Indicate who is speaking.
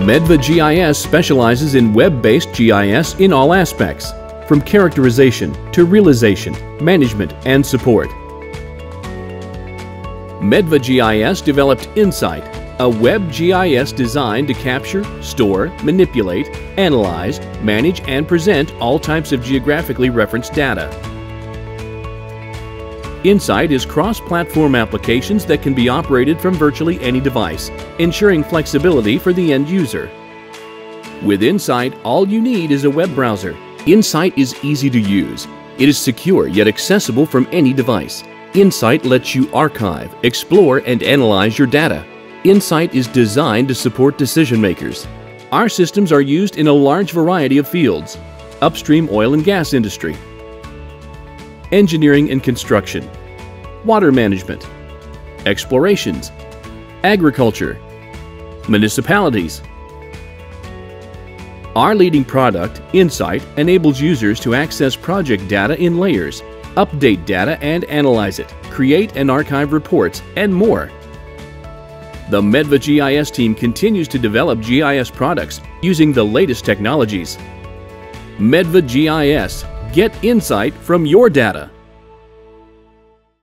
Speaker 1: Medva GIS specializes in web-based GIS in all aspects, from characterization to realization, management, and support. Medva GIS developed Insight, a web GIS designed to capture, store, manipulate, analyze, manage, and present all types of geographically referenced data. Insight is cross-platform applications that can be operated from virtually any device, ensuring flexibility for the end user. With Insight, all you need is a web browser. Insight is easy to use. It is secure yet accessible from any device. Insight lets you archive, explore, and analyze your data. Insight is designed to support decision makers. Our systems are used in a large variety of fields. Upstream oil and gas industry, engineering and construction, water management, explorations, agriculture, municipalities. Our leading product, Insight, enables users to access project data in layers, update data and analyze it, create and archive reports, and more. The Medva GIS team continues to develop GIS products using the latest technologies. Medva GIS Get insight from your data.